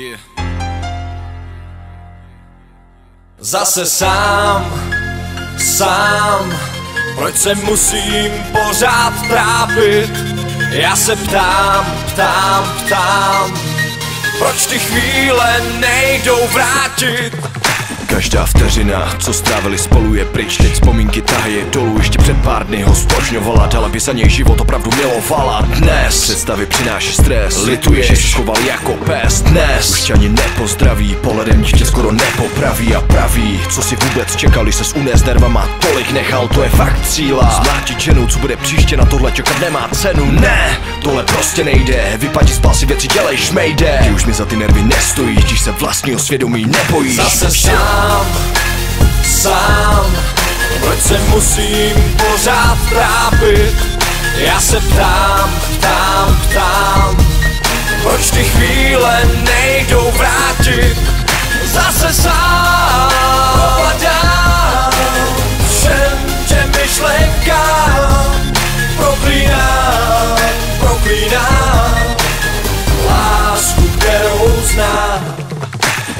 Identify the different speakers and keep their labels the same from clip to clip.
Speaker 1: Yeah. Zase sám, sám, proč se musím pořád trápit? Já se ptám, ptám, ptám, proč ty chvíle nejdou vrátit?
Speaker 2: Každá vteřina, co strávili spolu je pryč. Teď vzpomínky tahy dolů Ještě před pár dny. Ho spožňovala Dala by za něj život opravdu milovala. Dnes představy přináší stres. Lituje, že schoval jako pes. Dnes už ani nepozdraví Pohledem tě skoro nepopraví. A praví Co si vůbec čekali se s unést nervama Tolik nechal, to je fakt cíla Zmlátit ženu, co bude příště na tohle čekat nemá cenu. Ne, tohle prostě nejde. Vypadí z basy věci, dělej šmejde. Ty už mi za ty nervy nestojíš Když se vlastního svědomí nebojíš.
Speaker 1: Zase sám, sám, proč se musím pořád trápit? Já se ptám, ptám, ptám, proč ty chvíle nejdou vrátit? Zase sám,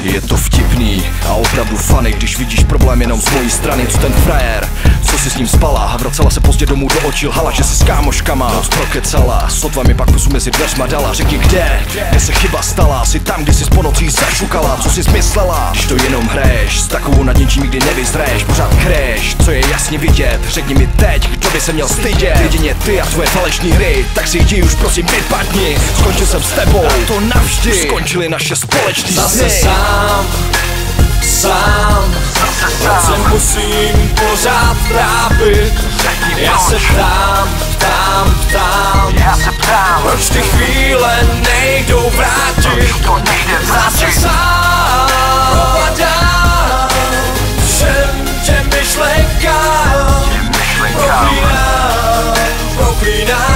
Speaker 2: Je to vtipný a opravdu funny, když vidíš problém jenom z mojí strany Co ten frajer, co si s ním spala. A vracela se pozdě domů do očí Lhala, že si s kámoškama. Noc prokecala Sotva mi pak pusu mezi dveřma dala. Řekni kde, kde se chyba stala? Asi tam, kde jsi po nocí zašukala. Co jsi zmyslela, když to jenom hraješ S takovou nad něčím nikdy nevyzraješ. Pořád kréš, co je jasně vidět. Řekni mi teď, kdo by se měl stydět. Jedině ty a tvoje falešní hry Tak si jdi už prosím vypadni Skončil jsem s tebou, a to navždy. Skončily naše společné
Speaker 1: Zase
Speaker 2: sny.
Speaker 1: sám, sám, musím pořád trápit. Já se ptám, ptám, ptám.
Speaker 3: Já se ptám.
Speaker 1: Proč ty chvíle nejdou vrátit? Zase sám propadám Všem těm myšlenkám. Proklínám, proklínám